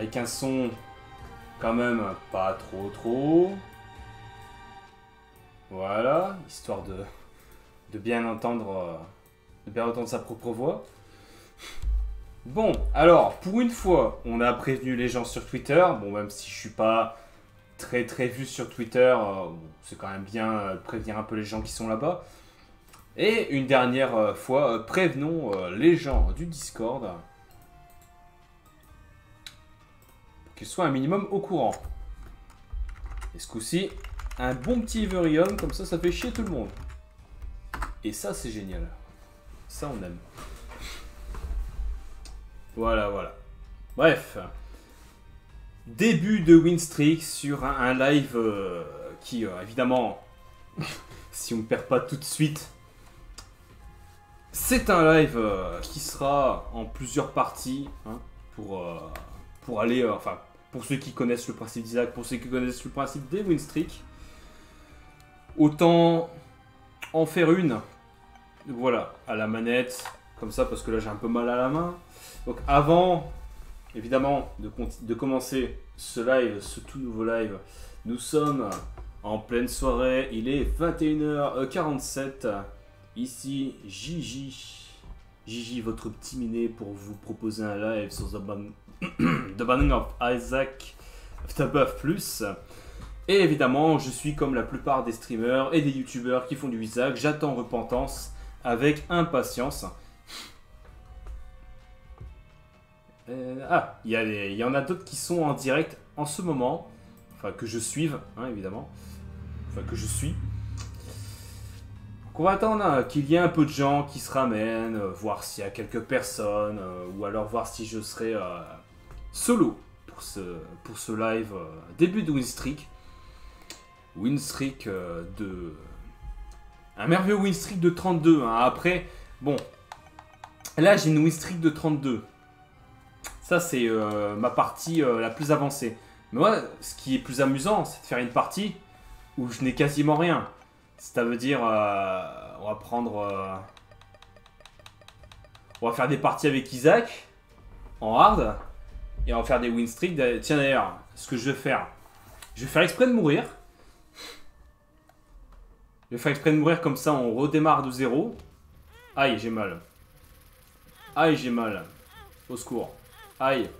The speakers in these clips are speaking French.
avec un son quand même pas trop trop. Voilà, histoire de, bien entendre euh, de bien entendre sa propre voix. Bon, alors, pour une fois, on a prévenu les gens sur Twitter. Bon, même si je suis pas très très vu sur Twitter, euh, c'est quand même bien euh, prévenir un peu les gens qui sont là-bas. Et une dernière fois, prévenons les gens du Discord qu'ils soient un minimum au courant. Et ce coup-ci, un bon petit Everion, comme ça, ça fait chier tout le monde. Et ça, c'est génial. Ça, on aime. Voilà, voilà. Bref. Début de win streak sur un, live euh, qui, euh, évidemment, si on ne perd pas tout de suite, c'est un live euh, qui sera en plusieurs parties hein, pour, pour aller, enfin, pour ceux qui connaissent le principe d'Isaac, pour ceux qui connaissent le principe des win streak. Autant en faire une, voilà, à la manette, comme ça, parce que là j'ai un peu mal à la main. Donc avant, évidemment, de, de commencer ce live, ce tout nouveau live, nous sommes en pleine soirée, il est 21h47. Ici, Gigi. Gigi, votre petit minet pour vous proposer un live sur The, Ban- The Banning of Isaac Afterbuff Plus. Et évidemment, je suis comme la plupart des streamers et des youtubeurs qui font du Isaac, j'attends Repentance avec impatience. Euh, ah, il y, en a d'autres qui sont en direct en ce moment, enfin que je suive, hein, évidemment, enfin que je suis. Donc on va attendre hein, qu'il y ait un peu de gens qui se ramènent, euh, voir s'il y a quelques personnes, euh, ou alors voir si je serai euh, solo pour ce, live début de Winstreak. Winstreak de... Un merveilleux Winstreak de 32. hein. Après, bon, là j'ai une Winstreak de 32. Ça, c'est ma partie la plus avancée. Mais moi, ce qui est plus amusant, c'est de faire une partie où je n'ai quasiment rien. Ça veut dire, euh, on va prendre. euh, on va faire des parties avec Isaac en hard et on va faire des win streaks. Tiens d'ailleurs, ce que je vais faire, je vais faire exprès de mourir. Je vais faire exprès de mourir comme ça, on redémarre de zéro. Aïe, j'ai mal. Aïe, j'ai mal. Au secours. Aïe.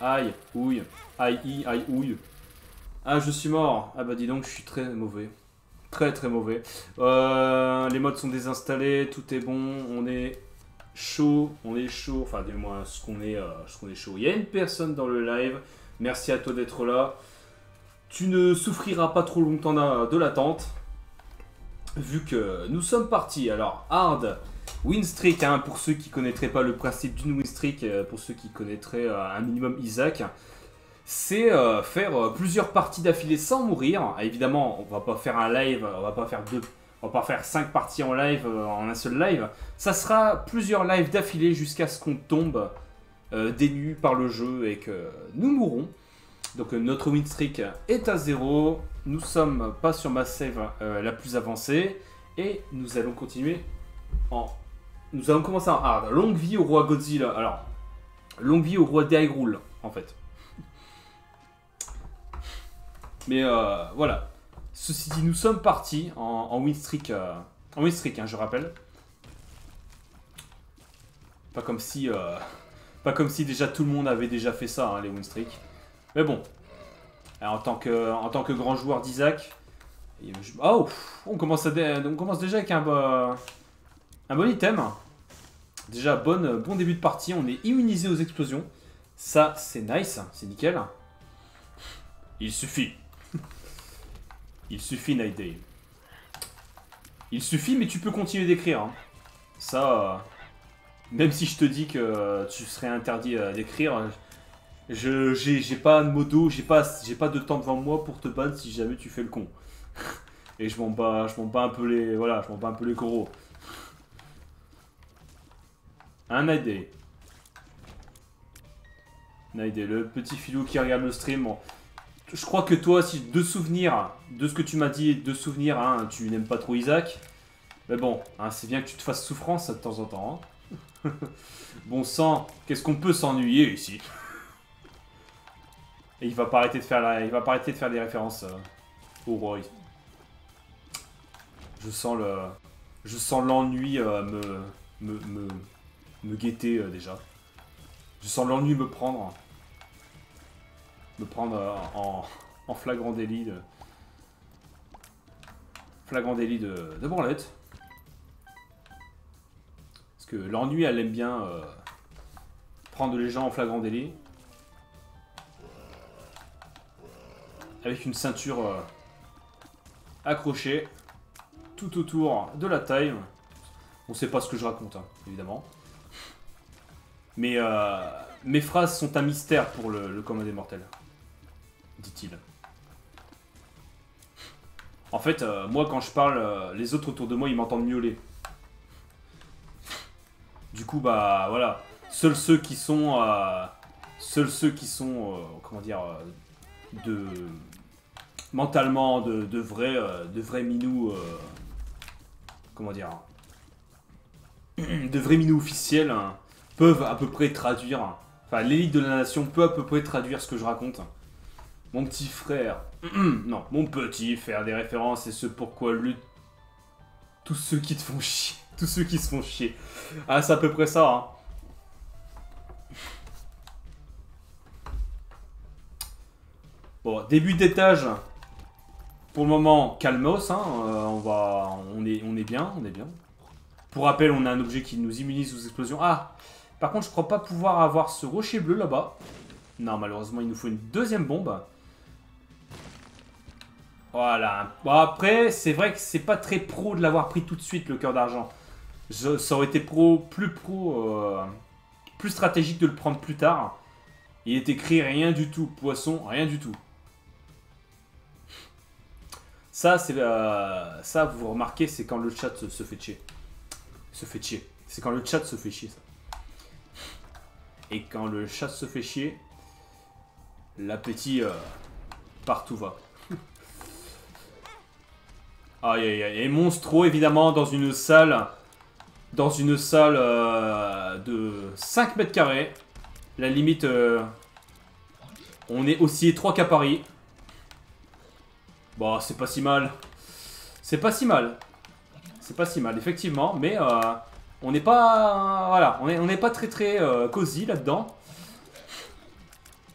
Aïe. Ouille. Aïe, i, aïe, ouille. Ah, je suis mort. Ah bah dis donc, je suis très mauvais. Très très mauvais. Euh, les modes sont désinstallés, tout est bon, on est chaud, on est chaud. Enfin, du moins, ce qu'on est, euh, est chaud. Il y a une personne dans le live. Merci à toi d'être là. Tu ne souffriras pas trop longtemps de l'attente. Vu que nous sommes partis. Alors, hard. Win streak, hein, pour ceux qui connaîtraient pas le principe d'une win streak, euh, pour ceux qui connaîtraient un minimum Isaac, c'est euh, faire euh, plusieurs parties d'affilée sans mourir. Ah, évidemment, on va pas faire un live, on va pas faire deux, on va pas faire cinq parties en live euh, en un seul live. Ça sera plusieurs lives d'affilée jusqu'à ce qu'on tombe dénu par le jeu et que nous mourrons. Donc notre win streak est à zéro. Nous sommes pas sur ma save la plus avancée et nous allons continuer en. Nous allons commencer en hard. Longue vie au roi Godzilla. Alors, longue vie au roi Dairul en fait. Mais euh, voilà. Ceci dit, nous sommes partis en, en win streak. euh, en win streak, hein, je rappelle. Pas comme si. euh, pas comme si déjà tout le monde avait déjà fait ça, hein, les win streak. Mais bon. En, tant que, en tant que grand joueur d'Isaac. Oh On commence, déjà avec un, un bon item. Déjà, bonne, bon début de partie. On est immunisé aux explosions. Ça, c'est nice. C'est nickel. Il suffit. Il suffit, Night Day. Il suffit, mais tu peux continuer d'écrire. hein. Ça, euh, même si je te dis que euh, tu serais interdit euh, d'écrire, je j'ai pas de j'ai pas de temps devant moi pour te battre si jamais tu fais le con. Et je m'en bats, je m'en bats un peu les voilà, je m'en bats un peu les coraux. Un Night Day. Night Day, le petit filou qui regarde le stream. Je crois que toi, si de souvenirs, de ce que tu m'as dit, de souvenirs, hein, tu n'aimes pas trop Isaac. Mais bon, hein, c'est bien que tu te fasses souffrance de temps en temps. hein. bon sang, qu'est-ce qu'on peut s'ennuyer ici? Et il va pas arrêter de faire, la... il va pas arrêter de faire des références euh, au roi. Je sens le... Je sens l'ennui euh, me... Me, me... me guetter euh, déjà. Je sens l'ennui me prendre. Me prendre euh, en... flagrant délit de... Flagrant délit de, de branlette. Parce que l'ennui, elle aime bien euh, prendre les gens en flagrant délit. Avec une ceinture euh, accrochée tout autour de la taille. On sait pas ce que je raconte, hein, évidemment. Mais mes phrases sont un mystère pour le, le commun des mortels. Dit-il. En fait, euh, moi quand je parle, euh, les autres autour de moi ils m'entendent miauler. Du coup, bah voilà. Seuls ceux qui sont. euh, seuls ceux qui sont. comment dire. de. mentalement de, de vrais. de vrais minous. comment dire. de vrais minous officiels hein, peuvent à peu près traduire. Enfin, l'élite de la nation peut à peu près traduire ce que je raconte. Mon petit frère. non, mon petit frère, des références et ce pourquoi lutte. Tous ceux qui te font chier. Tous ceux qui se font chier. Ah, c'est à peu près ça, hein. Bon, début d'étage. Pour le moment, calmos, hein. euh, on va, on est, on est bien, on est bien. Pour rappel, on a un objet qui nous immunise aux explosions. Ah, par contre, je crois pas pouvoir avoir ce rocher bleu là-bas. Non, malheureusement, il nous faut une deuxième bombe. Voilà. Bon, après, c'est vrai que c'est pas très pro de l'avoir pris tout de suite, le cœur d'argent. Ça aurait été pro, plus pro, euh, plus stratégique de le prendre plus tard. Il est écrit rien du tout, poisson, rien du tout. Ça, c'est euh, ça, vous remarquez, c'est quand le chat se, se fait chier. Se fait chier. C'est quand le chat se fait chier, ça. Et quand le chat se fait chier, l'appétit euh, partout va. Aïe aïe aïe. Et Monstro, évidemment, dans une salle. Dans une salle euh, de 5 mètres carrés. La limite. euh, on est aussi étroit qu'à Paris. Bon, c'est pas si mal. C'est pas si mal. C'est pas si mal, effectivement. Mais euh, on n'est pas. voilà, on n'est pas très très cosy là-dedans.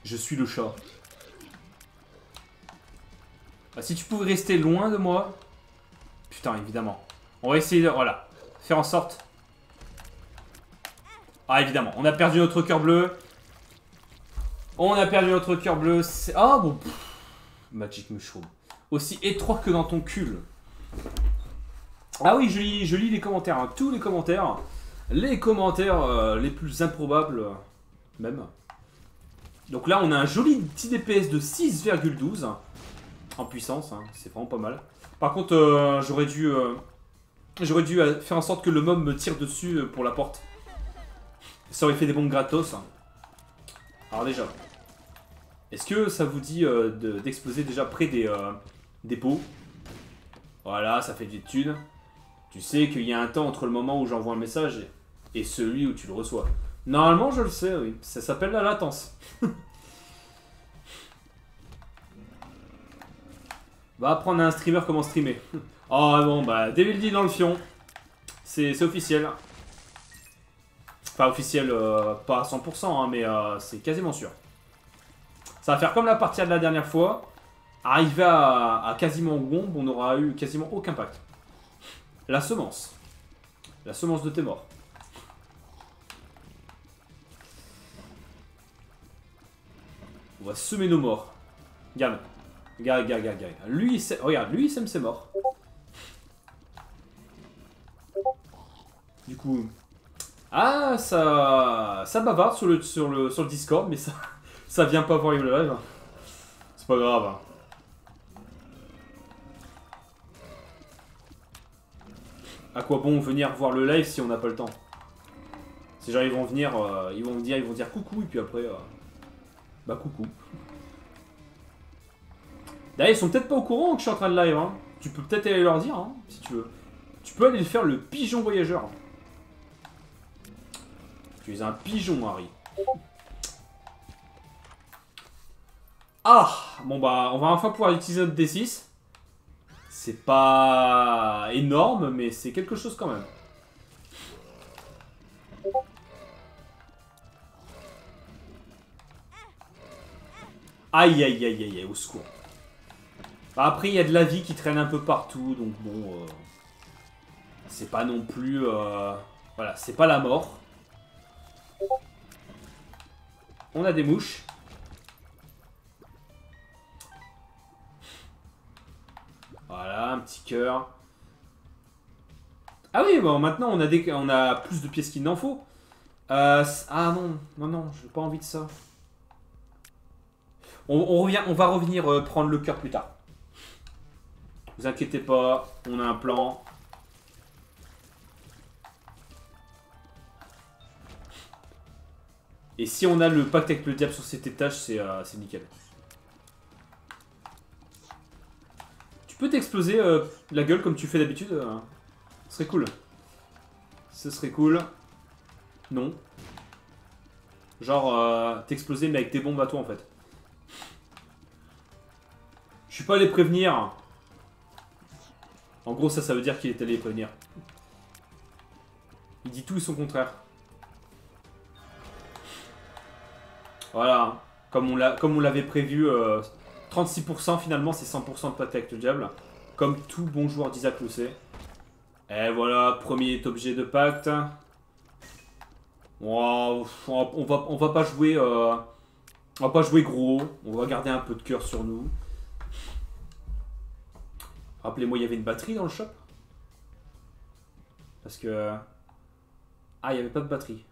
Je suis le chat. Ah, si tu pouvais rester loin de moi. Putain, évidemment. On va essayer de. Voilà. Faire en sorte. Ah, évidemment. On a perdu notre cœur bleu. On a perdu notre cœur bleu. Ah, bon. pff. Magic Mushroom. Aussi étroit que dans ton cul. Ah oui, je lis, je lis les commentaires. hein. Tous les commentaires. Les commentaires euh, les plus improbables. Même. Donc là, on a un joli petit DPS de 6,12 en puissance. hein. C'est vraiment pas mal. Par contre, euh, j'aurais dû, euh, euh, faire en sorte que le mob me tire dessus pour la porte. Ça aurait fait des bombes gratos. hein. Alors déjà, est-ce que ça vous dit de- d'exploser déjà près des, des pots? Voilà, ça fait des thunes. Tu sais qu'il y a un temps entre le moment où j'envoie un message et celui où tu le reçois. Normalement, je le sais, oui. Ça s'appelle la latence. Va apprendre à un streamer comment streamer. Oh bon, bah, Devil D dans le fion. C'est officiel. Enfin, officiel, euh, pas à 100%, hein, mais euh, c'est quasiment sûr. Ça va faire comme la partie de la dernière fois. Arrivé à, quasiment Womb, on n'aura eu quasiment aucun pacte. La semence. La semence de tes morts. On va semer nos morts. Regarde. Regarde, regarde. Lui, il regarde, lui. Du coup. Ah, ça. Ça bavarde sur le, sur le, Discord, mais ça. Ça vient pas voir le live. C'est pas grave. hein. À quoi bon venir voir le live si on n'a pas le temps? Ces gens ils vont venir, euh, ils vont me dire, ils vont dire coucou et puis après, euh, bah coucou. D'ailleurs ils sont peut-être pas au courant que je suis en train de live. Hein. Tu peux peut-être aller leur dire hein, si tu veux. Tu peux aller faire le pigeon voyageur. Tu es un pigeon Harry. Ah Bon bah, on va enfin pouvoir utiliser notre D6. C'est pas énorme, mais c'est quelque chose quand même. Aïe aïe aïe aïe aïe, au secours. Bah, après, il y a de la vie qui traîne un peu partout, donc bon... Euh, c'est pas non plus... Euh, voilà, c'est pas la mort. On a des mouches. Voilà, un petit cœur. Ah oui, bon, maintenant on a, des, on a plus de pièces qu'il n'en faut. Euh, ah non, non, non, j'ai pas envie de ça. On, va revenir prendre le cœur plus tard. Vous inquiétez pas, on a un plan. Et si on a le pacte avec le diable sur cet étage, c'est euh, nickel. Tu peux t'exploser euh, la gueule comme tu fais d'habitude euh, Ce serait cool. Ce serait cool. Non. Genre, t'exploser mais avec tes bombes à toi en fait. Je suis pas allé prévenir. En gros, ça, ça veut dire qu'il est allé prévenir. Il dit tout et son contraire. Voilà, comme on l'avait prévu, 36% euh, finalement c'est 100% de pacte avec le diable. Comme tout bon joueur d'Isaac le sait. Et voilà, premier objet de pacte. on, va, on va pas jouer... Euh, on va pas jouer gros, on va garder un peu de cœur sur nous. Rappelez-moi, il y avait une batterie dans le shop Parce que... Ah, il n'y avait pas de batterie.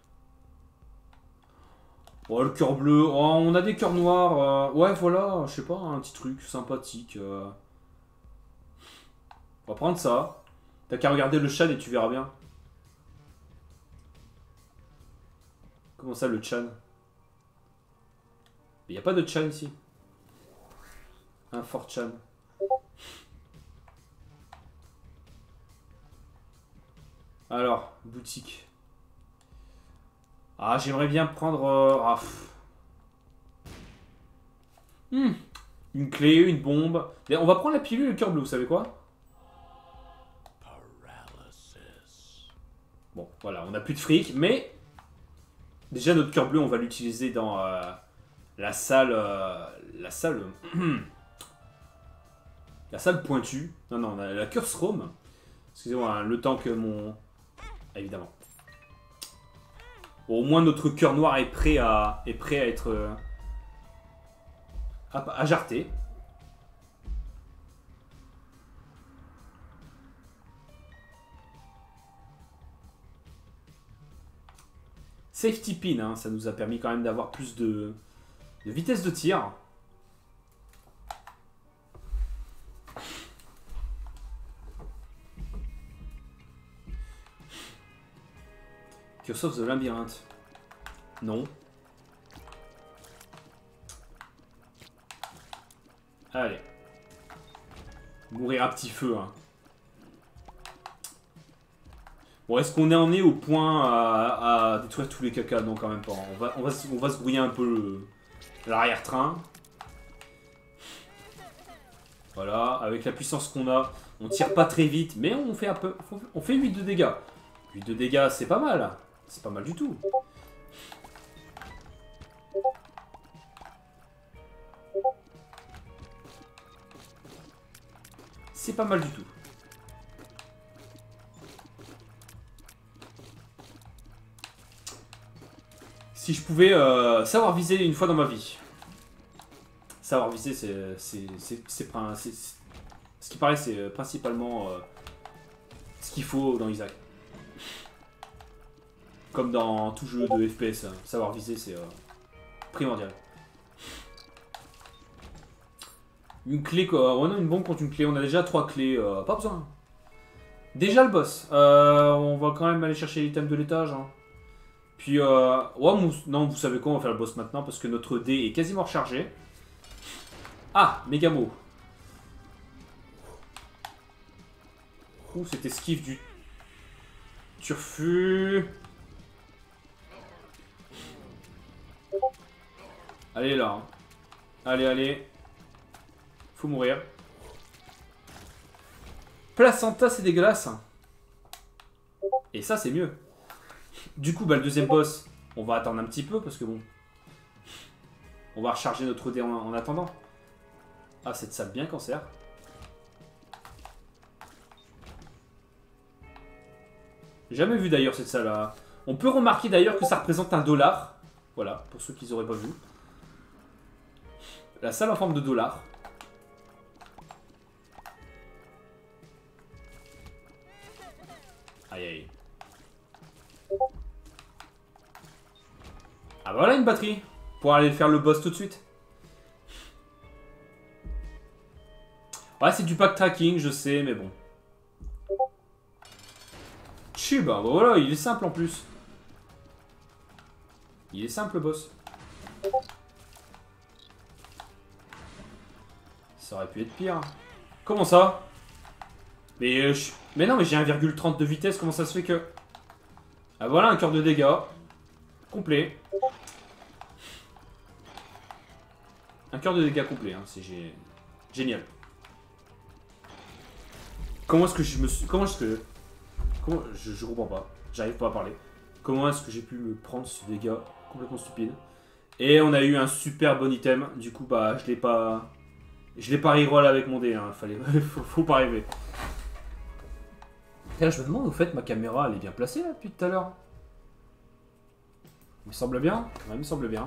Oh, le cœur bleu. Oh, on a des cœurs noirs. Euh, ouais, voilà, je sais pas, un petit truc sympathique. Euh. On va prendre ça. T'as qu'à regarder le chan et tu verras bien. Comment ça, le chan? Il n'y a pas de chan ici. Un fort chan. Alors, boutique. Ah, j'aimerais bien prendre... Euh, ah, hmm. Une clé, une bombe. on va prendre la pilule et le cœur bleu, vous savez quoi? Bon, voilà, on n'a plus de fric, mais... Déjà, notre cœur bleu, on va l'utiliser dans euh, la salle... Euh, la salle... la salle pointue. Non, non, on a la curse room. Excusez-moi, hein, le temps que mon... Évidemment au moins notre cœur noir est prêt à, est prêt à être... Euh, à, jarter. Safety pin, hein, ça nous a permis quand même d'avoir plus de, de vitesse de tir. Curse of the Labyrinthe. Non. Allez. Mourir à petit feu. Hein. Bon, est-ce qu'on est en est au point à, détruire tous les cacas? Non, quand même pas. On va, on va, on va se brouiller un peu l'arrière-train. Voilà, avec la puissance qu'on a, on tire pas très vite, mais on fait un peu, on fait 8 de dégâts. 8 de dégâts, c'est pas mal. C'est pas mal du tout. C'est pas mal du tout. Si je pouvais euh, savoir viser une fois dans ma vie. Savoir viser, c'est... Ce qui paraît, c'est principalement euh, ce qu'il faut dans Isaac. Comme dans tout jeu de FPS, hein. savoir viser c'est euh, primordial. Une clé quoi, on a une bombe contre une clé, on a déjà trois clés, euh, pas besoin. Déjà le boss, euh, on va quand même aller chercher l'item de l'étage. Hein. Puis, euh, ouais, non, vous savez quoi, on va faire le boss maintenant parce que notre dé est quasiment rechargé. Ah, Mégamo. Ouh, cette esquive du turfu. Allez là. Allez, allez. Faut mourir. Placenta, c'est dégueulasse. Et ça, c'est mieux. Du coup, bah, le deuxième boss, on va attendre un petit peu parce que bon. On va recharger notre dé en, attendant. Ah, cette salle bien cancer. Jamais vu d'ailleurs cette salle là. On peut remarquer d'ailleurs que ça représente un dollar. Voilà, pour ceux qui n'auraient pas vu. La salle en forme de dollar. Aïe aïe. Ah bah voilà une batterie Pour aller faire le boss tout de suite. Ouais, c'est du backtracking, je sais, mais bon. Tchou, bah voilà, il est simple en plus. Il est simple, boss. Ça aurait pu être pire. Comment ça? Mais, euh, mais non, mais j'ai 1,30 de vitesse, comment ça se fait que... Ah voilà, un cœur de dégâts. Complet. Un cœur de dégâts complet, hein, c'est génial. Comment est-ce que je me suis... Comment est-ce que... Comment... Je, je comprends pas. J'arrive pas à parler. Comment est-ce que j'ai pu me prendre ce dégât complètement stupide? Et on a eu un super bon item. Du coup, bah, je l'ai pas... Je l'ai pas reroll avec mon dé, hein. Fallait... faut, pas rêver. Et là, je me demande, au fait, ma caméra, elle est bien placée, depuis tout à l'heure. Il me semble bien. Ouais, il me semble bien.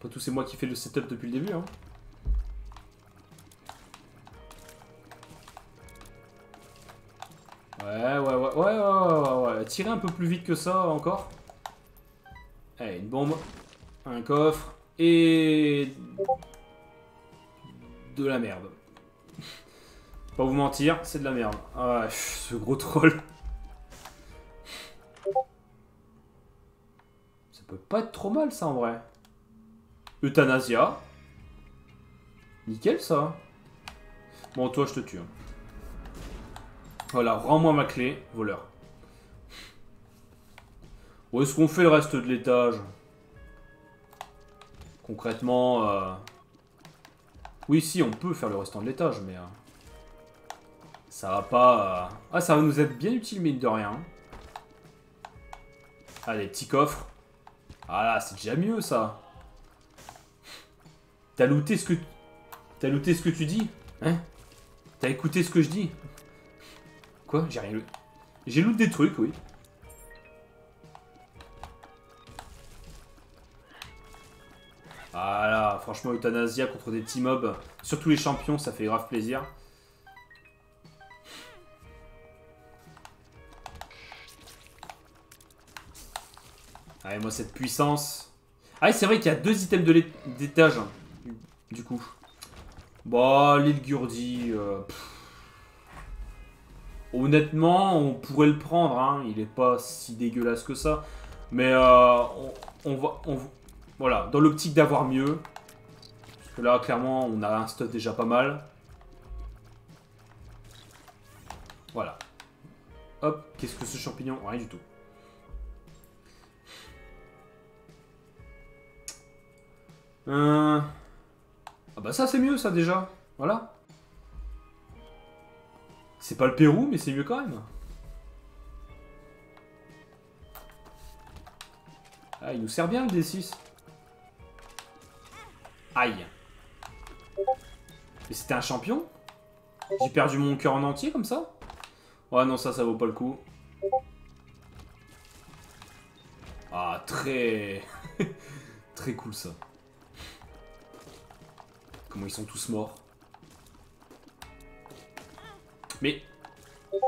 Pas tout, c'est moi qui fais le setup depuis le début, hein. Ouais, ouais, ouais, ouais, ouais, ouais, ouais. Tirer un peu plus vite que ça, encore. Allez, une bombe. Un coffre. Et... De la merde. Pas vous mentir, c'est de la merde. Ah, ce gros troll. Ça peut pas être trop mal, ça, en vrai. Euthanasia. Nickel, ça. Bon, toi, je te tue. Hein. Voilà, rends-moi ma clé, voleur. Où est-ce qu'on fait le reste de l'étage? Concrètement... Euh... Oui, si, on peut faire le restant de l'étage, mais... Euh, ça va pas... Euh, ah, ça va nous être bien utile, mine de rien. Allez, petit coffre. Ah là, c'est déjà mieux, ça. T'as looté ce que... T'as looté ce que tu dis Hein? T'as écouté ce que je dis? Quoi? J'ai rien. J'ai loot des trucs, oui. Voilà, franchement, Euthanasia contre des petits mobs, surtout les champions, ça fait grave plaisir. Allez, moi, cette puissance... Ah, c'est vrai qu'il y a deux items de l'étage, hein, du coup. Bon, l'île Gurdi... Euh, honnêtement, on pourrait le prendre, hein. il est pas si dégueulasse que ça. Mais euh, on, va... voilà, dans l'optique d'avoir mieux. Parce que là, clairement, on a un stuff déjà pas mal. Voilà. Hop, qu'est-ce que ce champignon? Rien du tout. Euh... Ah bah ça c'est mieux ça déjà. Voilà. C'est pas le Pérou mais c'est mieux quand même. Ah il nous sert bien le D6. Aïe. Mais c'était un champion? J'ai perdu mon cœur en entier comme ça? Ouais non ça ça vaut pas le coup. Ah très... très cool ça. Comment ils sont tous morts? Mais... Je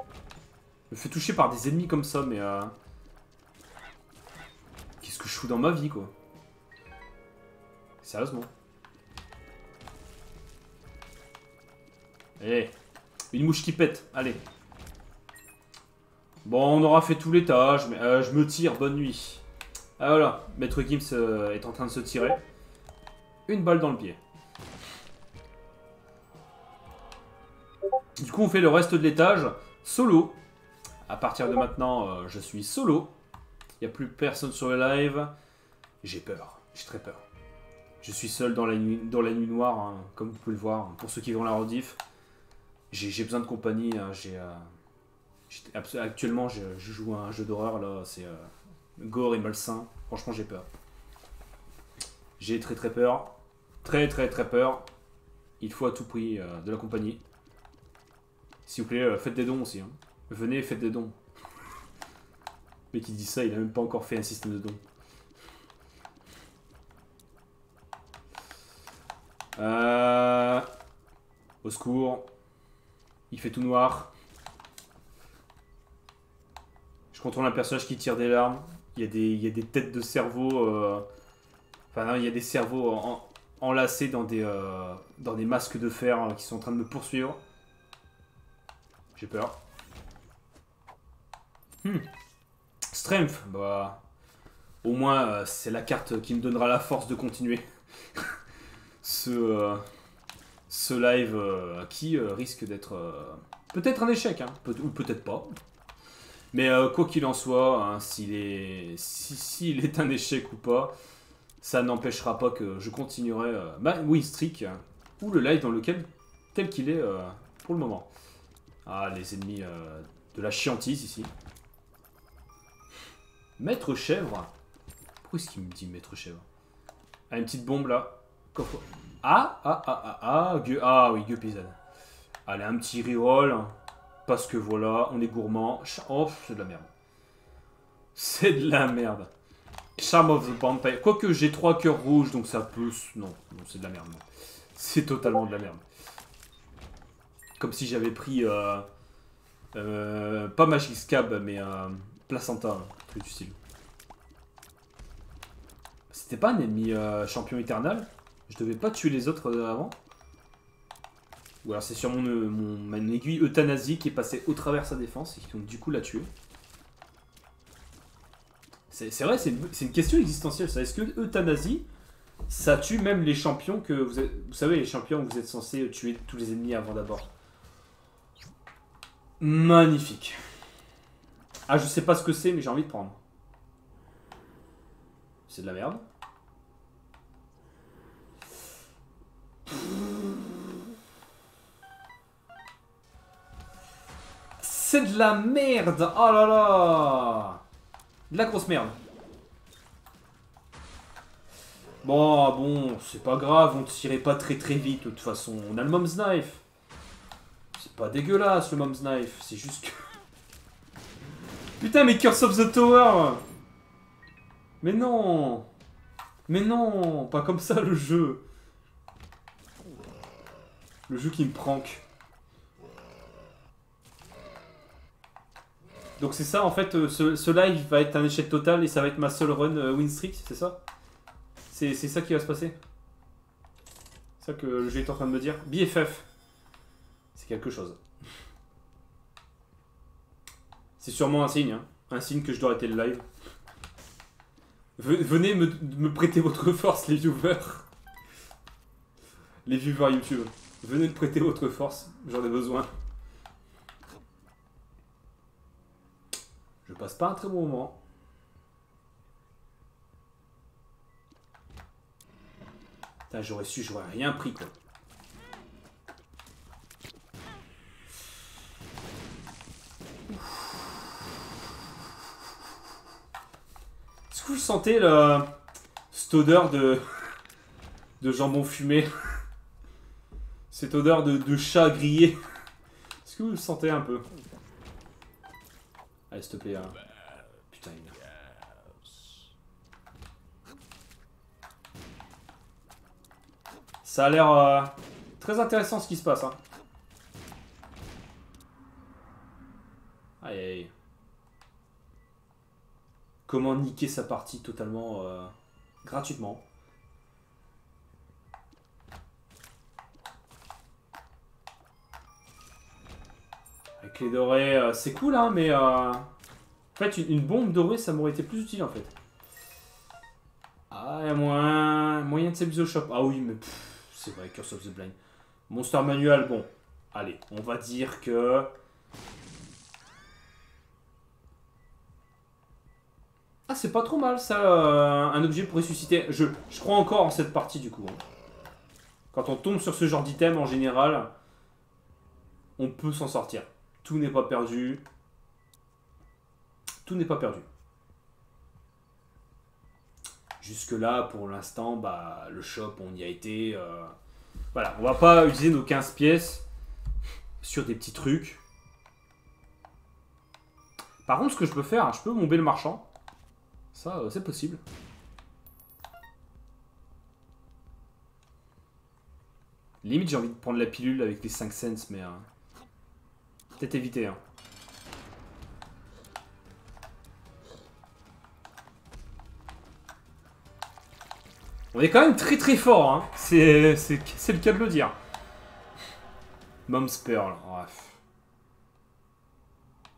me fais toucher par des ennemis comme ça, mais... Euh... Qu'est-ce que je fous dans ma vie, quoi? Sérieusement. Eh, une mouche qui pète, allez. Bon, on aura fait tout l'étage, mais euh, je me tire, bonne nuit. Ah voilà, Maître Gims euh, est en train de se tirer. Une balle dans le pied. Du coup, on fait le reste de l'étage solo. À partir de maintenant, euh, je suis solo. Il n'y a plus personne sur le live. J'ai peur. J'ai très peur. Je suis seul dans la nuit, dans la nuit noire, hein, comme vous pouvez le voir. Pour ceux qui vont la rediff, j'ai besoin de compagnie. Hein, j'ai euh, actuellement, je, joue à un jeu d'horreur là. C'est euh, gore et malsain. Franchement, j'ai peur. J'ai très très peur. Très très très peur. Il faut à tout prix euh, de la compagnie. S'il vous plaît, faites des dons aussi. Hein. Venez, faites des dons. Mais qui dit ça, il a même pas encore fait un système de dons. Euh... Au secours. Il fait tout noir. Je contrôle un personnage qui tire des larmes. Il y a des, têtes de cerveau. Euh, enfin, non, il y a des cerveaux enlacés dans des, euh, dans des masques de fer hein, qui sont en train de me poursuivre. J'ai peur. Hmm. Strength, bah. Au moins, euh, c'est la carte qui me donnera la force de continuer. ce, euh, ce live euh, qui euh, risque d'être peut-être un échec, hein, ou peut-être pas. Mais quoi qu'il en soit, hein, s'il est, un échec ou pas, ça n'empêchera pas que je continuerai ma win streak ou le live dans lequel, tel qu'il est pour le moment. Ah, les ennemis de la chiantise ici. Maître chèvre Pourquoi est-ce qu'il me dit maître chèvre? Ah, une petite bombe là. Ah, ah, ah, ah, ah, ah oui, Guppizan. Allez, un petit reroll. Parce que voilà, on est gourmand. Oh, c'est de la merde. C'est de la merde. Charm of the Vampire. Quoique j'ai trois cœurs rouges, donc ça peut... Non, non c'est de la merde. C'est totalement de la merde. Comme si j'avais pris... Euh, euh, pas Magic Scab, mais euh, Placenta, truc du style. C'était pas un ennemi euh, champion éternel? Je devais pas tuer les autres euh, avant Ou alors c'est sur mon, euh, mon, aiguille euthanasie qui est passée au travers sa défense et qui donc du coup l'a tué. C'est vrai, c'est une, question existentielle ça. Est-ce que euthanasie, ça tue même les champions que vous êtes... Vous savez, les champions, vous êtes censés tuer tous les ennemis avant d'abord? Magnifique. Ah, je sais pas ce que c'est, mais j'ai envie de prendre. C'est de la merde. C'est de la merde Oh là là De la grosse merde. Bon, bon, c'est pas grave, on tirait pas très très vite de toute façon. On a le Mom's Knife. C'est pas dégueulasse le Mom's Knife, c'est juste que... Putain, mais Curse of the Tower Mais non Mais non Pas comme ça le jeu le jeu qui me prank. Donc c'est ça en fait, euh, ce, live va être un échec total et ça va être ma seule run euh, win streak, c'est ça? C'est ça qui va se passer? C'est ça que le jeu est en train de me dire. BFF C'est quelque chose. C'est sûrement un signe, hein. un signe que je dois arrêter le live. Venez me, me prêter votre force les viewers. Les viewers YouTube. Venez me prêter votre force, j'en ai besoin. Je passe pas un très bon moment. J'aurais su, j'aurais rien pris quoi. Est-ce que vous sentez le... cette odeur de, de jambon fumé? Cette odeur de, chat grillé. Est-ce que vous le sentez un peu Allez, s'il te plaît. Hein. Putain, Ça a l'air euh, très intéressant ce qui se passe. Hein. Aïe aïe. Comment niquer sa partie totalement euh, gratuitement clé dorée, euh, c'est cool, hein, mais... Euh, en fait, une, bombe dorée, ça m'aurait été plus utile, en fait. Ah, il y a moyen, moyen de s'abuser au shop. Ah oui, mais c'est vrai, Curse of the Blind. Monster Manual, bon. Allez, on va dire que... Ah, c'est pas trop mal ça, euh, un objet pour ressusciter. Je, je crois encore en cette partie du coup. hein. Quand on tombe sur ce genre d'item, en général, on peut s'en sortir. Tout n'est pas perdu. Tout n'est pas perdu. Jusque là, pour l'instant, bah, le shop, on y a été. euh, Voilà, on va pas utiliser nos 15 pièces sur des petits trucs. Par contre, ce que je peux faire, je peux bomber le marchand. Ça, euh, c'est possible. Limite, j'ai envie de prendre la pilule avec les 5 cents, mais... euh, Peut-être éviter, hein. On est quand même très très fort, hein. C'est le cas de le dire. Mom's Pearl, bref.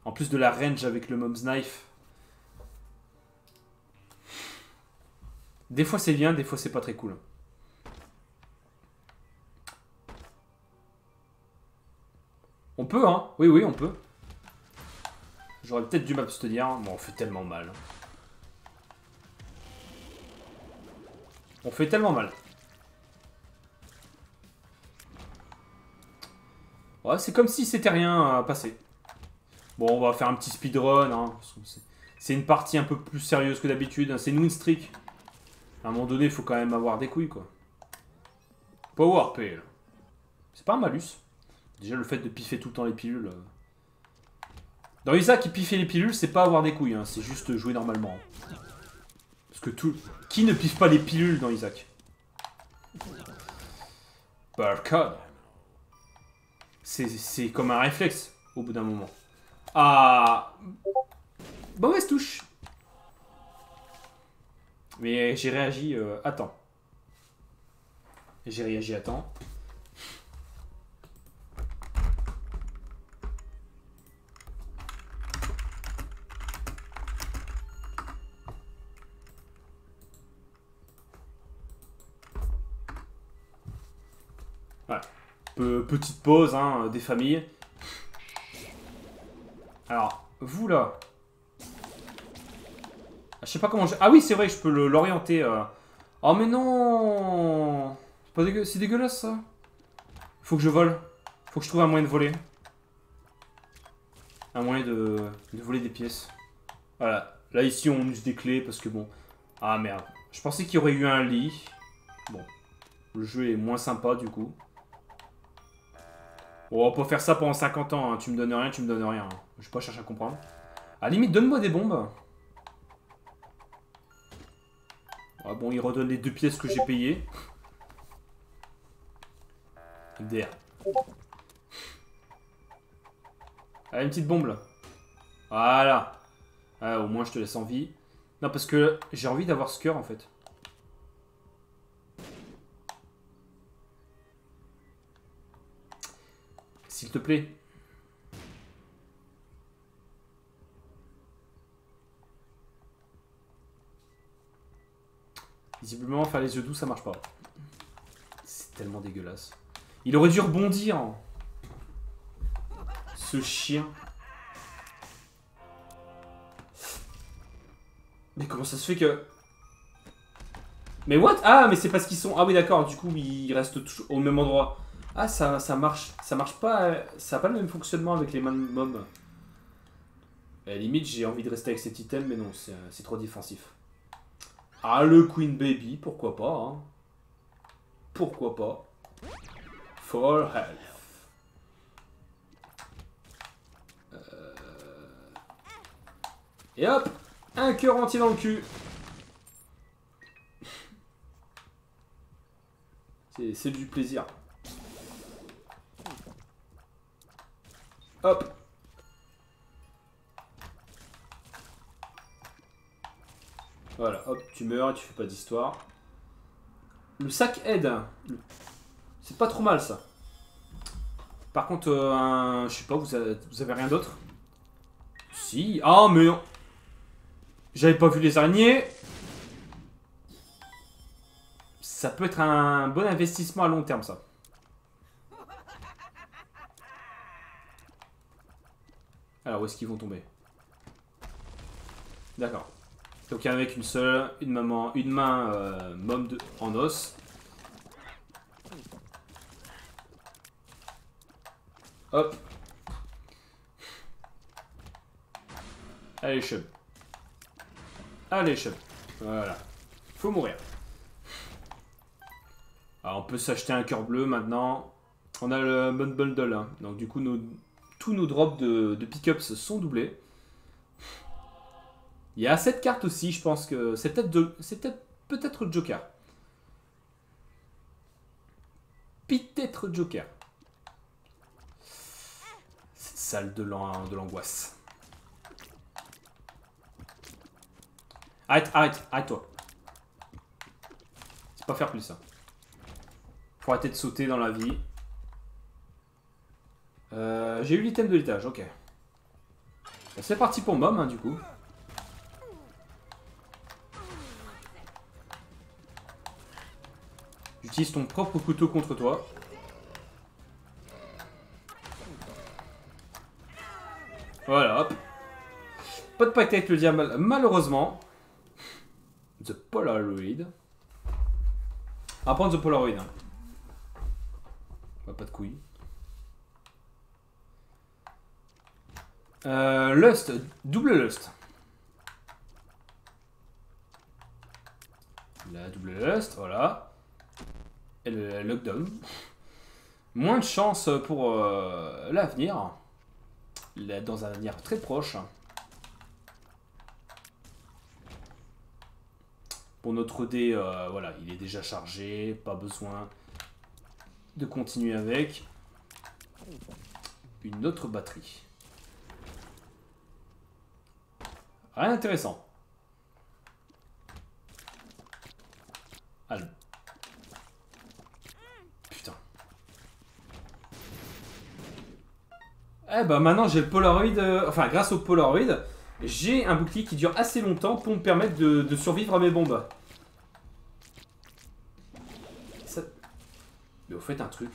En plus de la range avec le Mom's Knife. Des fois c'est bien, des fois c'est pas très cool. On peut, hein Oui, oui, on peut. J'aurais peut-être dû m'abstenir. Bon, on fait tellement mal. On fait tellement mal. Ouais, c'est comme si c'était rien à passer. Bon, on va faire un petit speedrun. Hein. C'est- C'est une partie un peu plus sérieuse que d'habitude. hein. C'est une win streak. À un moment donné, il faut quand même avoir des couilles, quoi. Power P. C'est pas un malus. Déjà, le fait de piffer tout le temps les pilules. euh. Dans Isaac, qui piffer les pilules, c'est pas avoir des couilles. hein. C'est juste jouer normalement. Parce que tout. Qui ne piffe pas les pilules dans Isaac? Barcode. C'est comme un réflexe au bout d'un moment. Ah. Mauvaise touche. Mais j'ai réagi euh, à temps. J'ai réagi à temps. Pe- petite pause, hein, des familles. Alors, vous là. Ah, Je sais pas comment je... Ah oui, c'est vrai, je peux l'orienter. euh. Oh mais non C'est dégueulasse ça Faut que je vole. Faut que je trouve un moyen de voler. Un moyen de voler des pièces. Voilà. Là ici on use des clés parce que bon... Ah merde. Je pensais qu'il y aurait eu un lit. Bon. Le jeu est moins sympa du coup. Bon, on pas faire ça pendant 50 ans. hein. Tu me donnes rien, tu me donnes rien. Je vais pas chercher à comprendre. À la limite, donne-moi des bombes. Ah bon, il redonne les deux pièces que j'ai payées. MDR. Allez, une petite bombe là. Voilà. Ah, au moins, je te laisse en vie. Non, parce que j'ai envie d'avoir ce cœur en fait. S'il te plaît. Visiblement, faire les yeux doux, ça marche pas. C'est tellement dégueulasse. Il aurait dû rebondir. Ce chien. Mais comment ça se fait que... Mais what? Ah, mais c'est parce qu'ils sont... Ah oui, d'accord, du coup, ils restent au même endroit. Ah, ça, marche. Ça marche pas... euh, Ça a pas le même fonctionnement avec les mobs. À la limite, j'ai envie de rester avec cet item, mais non, c'est c'est trop défensif. Ah, le Queen Baby, pourquoi pas, hein. Pourquoi pas. For health. Euh. Et hop Un cœur entier dans le cul C'est du plaisir. Voilà, hop, tu meurs, tu fais pas d'histoire. Le sac aide. C'est pas trop mal ça. Par contre, euh, je sais pas, vous avez, vous avez rien d'autre? Si. Ah, mais non. J'avais pas vu les araignées. Ça peut être un bon investissement à long terme, ça. Alors, où est-ce qu'ils vont tomber? D'accord. Donc avec une seule, une maman, une main euh, de, en os. Hop. Allez, chum. Allez, chum. Voilà. Faut mourir. Alors, on peut s'acheter un cœur bleu maintenant. On a le bon bundle. hein. Donc, du coup, nos, tous nos drops de, de pick-ups sont doublés. Il y a cette carte aussi, je pense que c'est peut-être peut-être peut-être Joker. Peut-être Joker. Cette salle de l'an- de l'angoisse. Arrête, arrête, arrête-toi. C'est pas faire plus ça. Faut arrêter de sauter dans la vie. Euh, J'ai eu l'item de l'étage, ok. Bah, C'est parti pour Mom, hein, du coup. J'utilise ton propre couteau contre toi. Voilà. Pas de pacte avec le diable, malheureusement. The Polaroid. On va prendre The Polaroid. hein. Ouais, Pas de couilles. Euh, Lust, double Lust. La double Lust, voilà. Et le lockdown. Moins de chance pour euh, l'avenir. Dans un avenir très proche. Pour notre dé, euh, voilà, il est déjà chargé. Pas besoin de continuer avec. Une autre batterie. Rien d'intéressant. Allez. Putain. Eh bah maintenant j'ai le Polaroid, euh, enfin grâce au Polaroid, j'ai un bouclier qui dure assez longtemps pour me permettre de, survivre à mes bombes. Mais au fait un truc.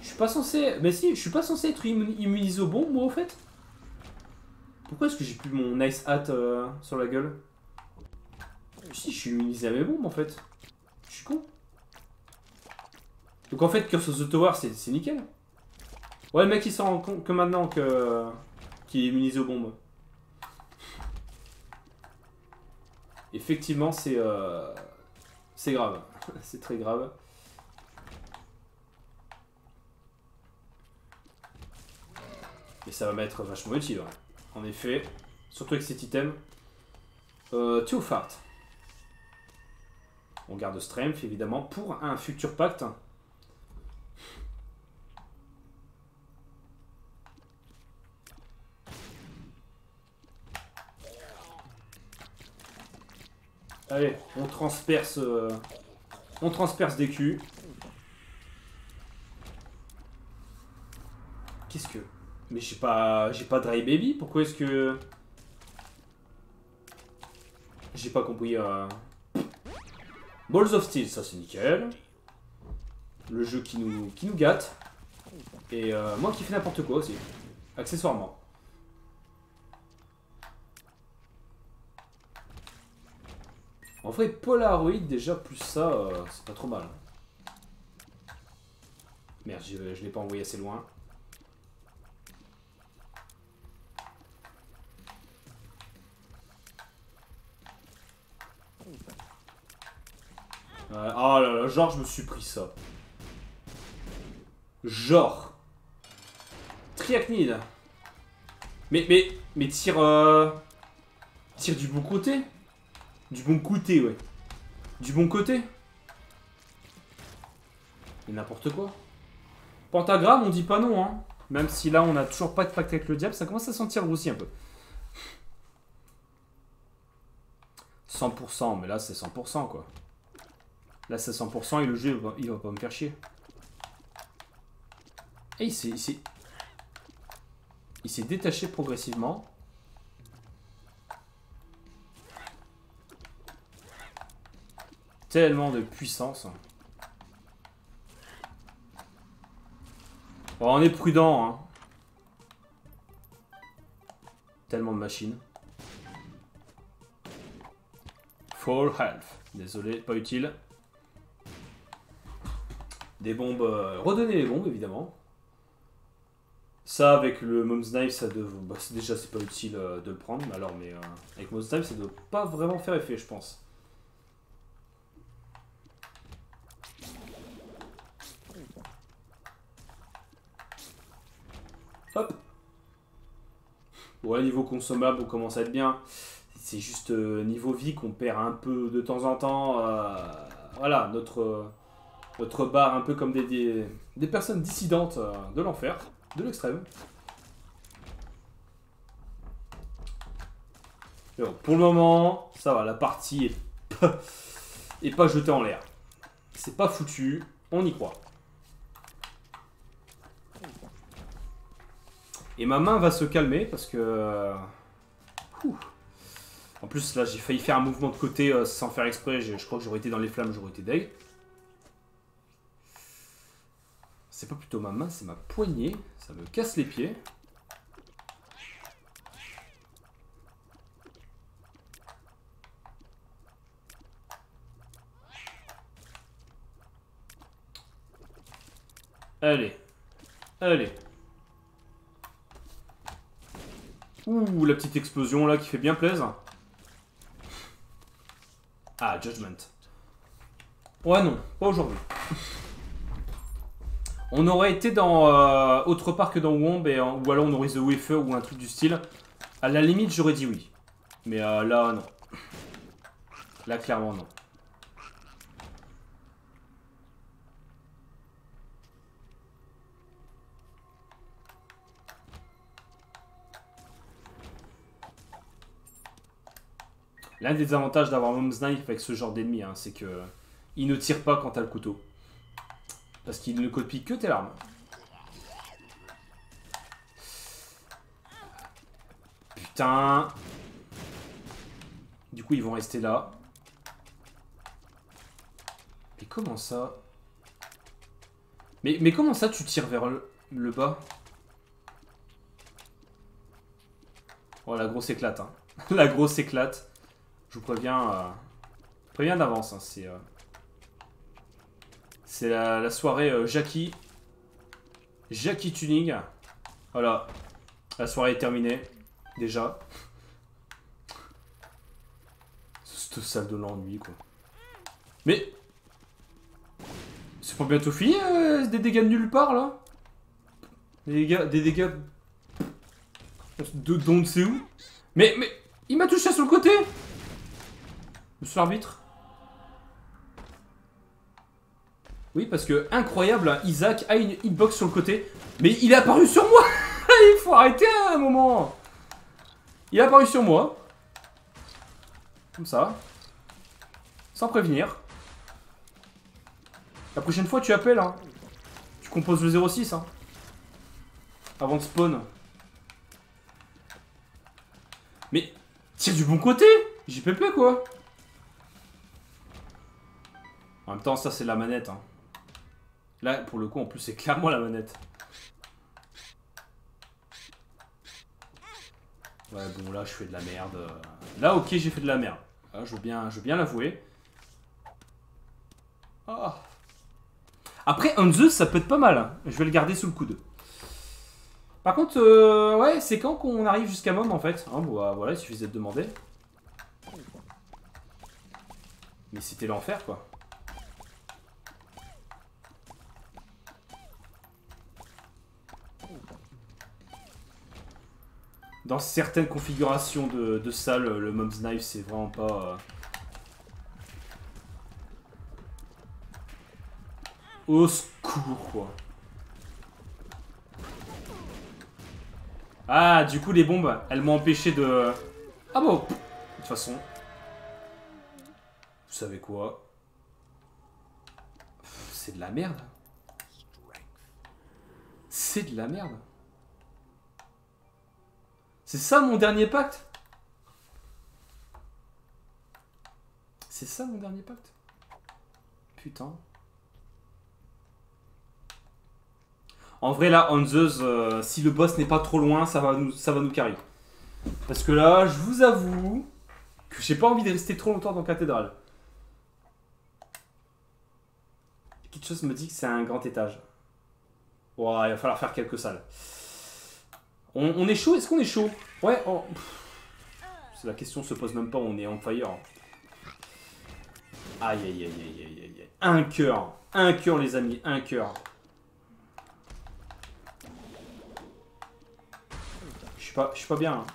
Je suis pas censé... Mais si, je suis pas censé être immu- immunisé aux bombes moi au fait Pourquoi est-ce que j'ai plus mon nice hat euh, sur la gueule Si, je suis immunisé à mes bombes en fait. Je suis con. Donc en fait, Curse of the Tower, c'est nickel. Ouais, le mec il s'en rend compte que maintenant que qu'il est immunisé aux bombes. Effectivement, c'est euh, c'est grave. c'est très grave. Et ça va m'être vachement utile, ouais. En effet. Surtout avec cet item. Too Fart. On garde Strength, évidemment, pour un futur pacte. Allez, on transperce... euh, on transperce des culs. Qu'est-ce que... Mais j'ai pas... J'ai pas Dry Baby Pourquoi est-ce que... J'ai pas compris... euh, Balls of Steel, ça c'est nickel. Le jeu qui nous, qui nous gâte. Et euh, moi qui fais n'importe quoi aussi. Accessoirement. En vrai, Polaroid, déjà, plus ça, euh, c'est pas trop mal. Merde, je, je l'ai pas envoyé assez loin. Ouais, oh là là, genre, je me suis pris ça. Genre. Triacnide. Mais, mais, mais tire... euh, Tire du bon côté Du bon côté, ouais. Du bon côté Mais n'importe quoi. Pentagramme, on dit pas non, hein. Même si là, on a toujours pas de pacte avec le diable, ça commence à sentir aussi un peu. 100%, mais là, c'est 100%, quoi. Là, c'est 100% et le jeu, il va, pas me faire chier. Et il s'est... Il s'est- détaché progressivement. Tellement de puissance. Bon, on est prudent, hein. Tellement de machines. Full health. Désolé, pas utile. Des bombes. euh, redonner les bombes, évidemment. Ça, avec le Mom's Knife, ça doit. Bah, déjà, c'est pas utile euh, de le prendre, mais alors, mais euh, avec Mom's Knife, ça doit pas vraiment faire effet, je pense. Hop. Ouais, niveau consommable, on commence à être bien. C'est juste euh, niveau vie qu'on perd un peu de temps en temps. voilà, notre, notre barre, un peu comme des, des, personnes dissidentes euh, de l'enfer, de l'extrême. Pour le moment, ça va, la partie est pas, est pas jetée en l'air. C'est pas foutu, on y croit. Et ma main va se calmer parce que. euh. En plus, là, j'ai failli faire un mouvement de côté euh, sans faire exprès. Je, je crois que j'aurais été dans les flammes, j'aurais été deg. C'est pas plutôt ma main, c'est ma poignée. Ça me casse les pieds. Allez. Allez. Ouh, la petite explosion là qui fait bien plaisir. Ah, Judgment. Ouais, non, pas aujourd'hui. On aurait été dans euh, autre part que dans Womb, euh, ou alors on aurait The Wafer ou un truc du style. À la limite, j'aurais dit oui. Mais euh, là, non. Là, clairement, non. L'un des avantages d'avoir Mom's Knife avec ce genre d'ennemi, hein, c'est que il ne tire pas quand t'as le couteau. Parce qu'il ne copie que tes larmes. Putain. Du coup, ils vont rester là. Mais comment ça? Mais, comment ça, tu tires vers le, bas? Oh, la grosse éclate. Hein. la grosse éclate. Je vous préviens, euh, préviens d'avance. hein, c'est euh, c'est la, soirée euh, Jackie. Jackie Tuning. Voilà. La soirée est terminée. Déjà. Cette salle de l'ennui, quoi. Mais. C'est pas bientôt fini, euh, des dégâts de nulle part, là? Des dégâts. Des dégâts. De d'on ne sait où? Mais, mais. Il m'a touché sur le côté Monsieur l'arbitre Oui, parce que, incroyable, hein, Isaac a une hitbox sur le côté, mais il est apparu sur moi Il faut arrêter hein, un moment Il est apparu sur moi. Comme ça. Sans prévenir. La prochaine fois, tu appelles, hein. Tu composes le 06, hein. Avant de spawn. Mais, tire du bon côté JPP, quoi En même temps, ça, c'est la manette, hein. Là, pour le coup, en plus, c'est clairement la manette. Ouais, bon, là, je fais de la merde. Là, ok, j'ai fait de la merde. Là, je veux bien, je veux bien l'avouer. Ah. Après, un Zeus, ça peut être pas mal. hein. Je vais le garder sous le coude. Par contre, euh, ouais, c'est quand qu'on arrive jusqu'à Mom, en fait Hein, bon, bah, Voilà, il suffisait de demander. Mais c'était l'enfer, quoi. Dans certaines configurations de, de salle, le Mom's Knife, c'est vraiment pas... euh, Au secours, quoi. Ah, du coup, les bombes, elles m'ont empêché de... Ah bon, de toute façon... Vous savez quoi? C'est de la merde. C'est de la merde. C'est ça mon dernier pacte? C'est ça mon dernier pacte? Putain. En vrai là, Hanzeuse, euh, si le boss n'est pas trop loin, ça va nous, ça. Parce que là, je vous avoue, que j'ai pas envie de rester trop longtemps dans cathédrale. Quelque chose me dit que c'est un grand étage. Ouais, il va falloir faire quelques salles. On, est chaud Est-ce qu'on est chaud? Ouais, oh, La question se pose même pas, on est en fire. Aïe, aïe, aïe, aïe, aïe, aïe. Un cœur. Un cœur, les amis, un cœur. Je suis pas, je suis pas bien. Hein.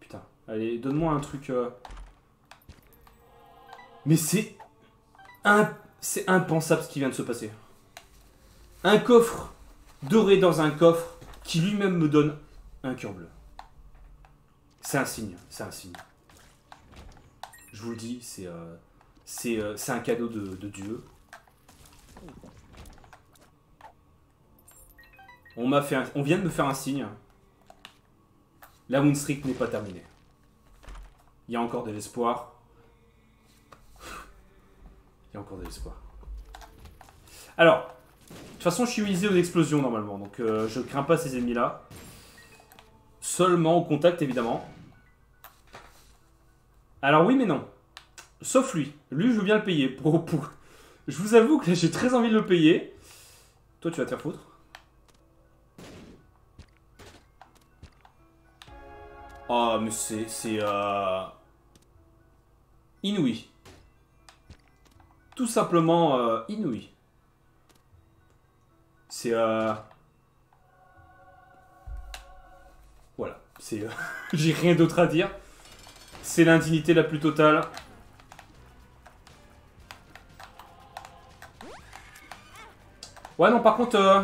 Putain. Allez, donne-moi un truc... Euh. Mais c'est... C'est impensable ce qui vient de se passer. Un coffre doré dans un coffre qui lui-même me donne un cœur bleu. C'est un signe, c'est un signe. Je vous le dis, c'est euh, euh, un cadeau de, Dieu. On, fait on vient de me faire un signe. La Moon Streak n'est pas terminée. Il y a encore de l'espoir. Il y a encore de l'espoir. Alors, toute façon, je suis immunisé aux explosions normalement, donc euh, je crains pas ces ennemis-là. Seulement au contact, évidemment. Alors oui, mais non. Sauf lui. Lui, je veux bien le payer. Je vous avoue que j'ai très envie de le payer. Toi, tu vas te faire foutre. Oh, mais c'est... C'est... Euh... Inouï. Tout simplement euh, inouï. C'est... Euh... Voilà. C'est... Euh, j'ai rien d'autre à dire. C'est l'indignité la plus totale. Ouais, non, par contre... Euh...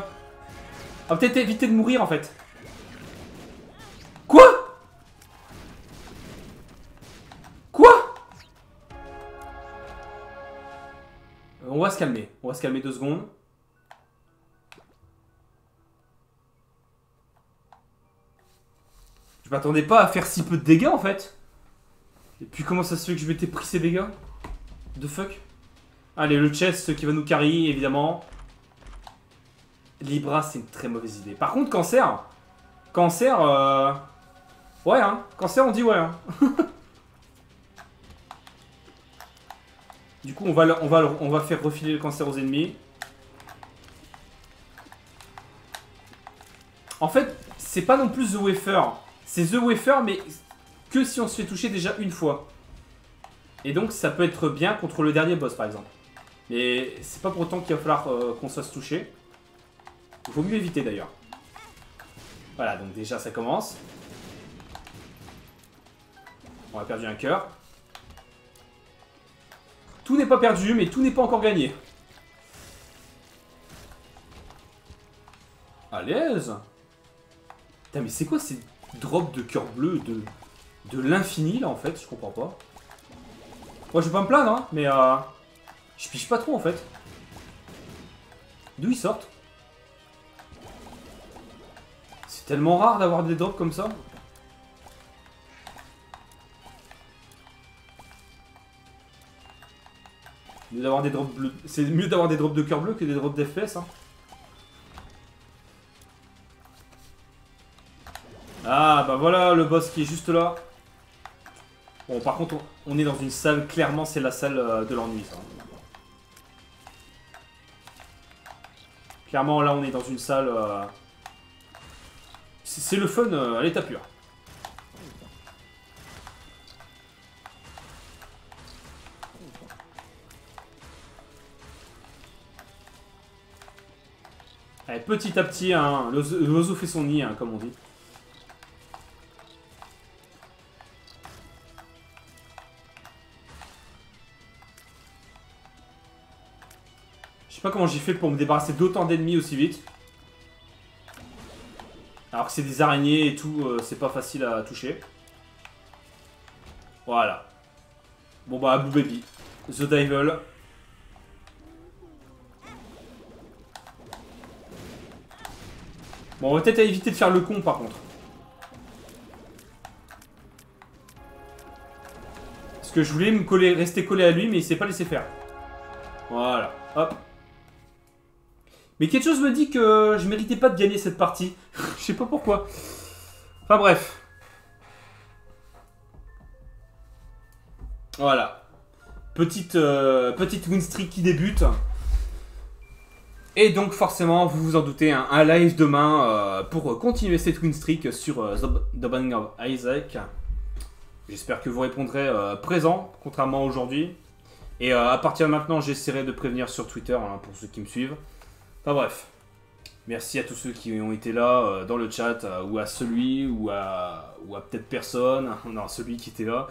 On peut-être éviter de mourir, en fait. Quoi? Quoi? On va se calmer. On va se calmer deux secondes. M'attendais pas à faire si peu de dégâts, en fait. Et puis comment ça se fait que je m'étais pris ces dégâts? De fuck? Allez, le chest qui va nous carry, évidemment. Libra, c'est une très mauvaise idée. Par contre, cancer. Cancer, euh... Ouais, hein. Cancer, on dit ouais, hein. du coup, on va, on, va, on va faire refiler le cancer aux ennemis. En fait, c'est pas non plus The Wafer. C'est The Wafer, mais que si on se fait toucher déjà une fois. Et donc ça peut être bien contre le dernier boss par exemple. Mais c'est pas pour autant qu'il va falloir euh, qu'on soit se toucher. Il vaut mieux éviter d'ailleurs. Voilà, donc déjà ça commence. On a perdu un cœur. Tout n'est pas perdu, mais tout n'est pas encore gagné. À l'aise Putain, mais c'est quoi ces drops de cœur bleu de l'infini, là, en fait. Je comprends pas. Moi, je vais pas me plaindre, hein, mais euh, je piche pas trop, en fait. D'où ils sortent? C'est tellement rare d'avoir des drops comme ça. C'est mieux d'avoir des drops de cœur bleu que des drops d'FPS, hein. Ah, bah voilà le boss qui est juste là. Bon, par contre, on est dans une salle, clairement, c'est la salle euh, de l'ennui, ça. Clairement, là, on est dans une salle... Euh, c'est le fun euh, à l'état pur. Allez, petit à petit, hein, l'oiseau fait son nid, hein, comme on dit. Pas comment j'ai fait pour me débarrasser d'autant d'ennemis aussi vite. Alors que c'est des araignées et tout, euh, c'est pas facile à toucher. Voilà. Bon bah, Blue Baby. The Devil. Bon, on va peut-être éviter de faire le con par contre. Parce que je voulais me coller, rester collé à lui, mais il s'est pas laissé faire. Voilà. Hop. Mais quelque chose me dit que je méritais pas de gagner cette partie. je sais pas pourquoi. Enfin bref. Voilà. Petite, euh, petite win streak qui débute. Et donc forcément, vous vous en doutez, hein, un live demain euh, pour continuer cette win streak sur euh, The Banning of Isaac. J'espère que vous répondrez euh, présent, contrairement à aujourd'hui. Et à partir de maintenant, j'essaierai de prévenir sur Twitter hein, pour ceux qui me suivent. Enfin bref. Merci à tous ceux qui ont été là euh, dans le chat, euh, ou à celui, ou à, ou à peut-être personne. Non, celui qui était là.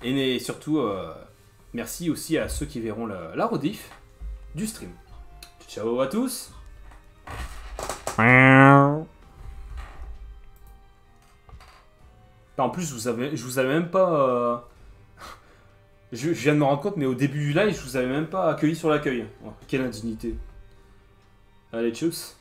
Et, surtout, euh, merci aussi à ceux qui verront la, la rediff du stream. Ciao à tous En plus, vous avais, je vous avais même pas. Je, je viens de me rendre compte, mais au début du live, je vous avais même pas accueilli sur l'accueil. Oh, quelle indignité. Allez, tchuss.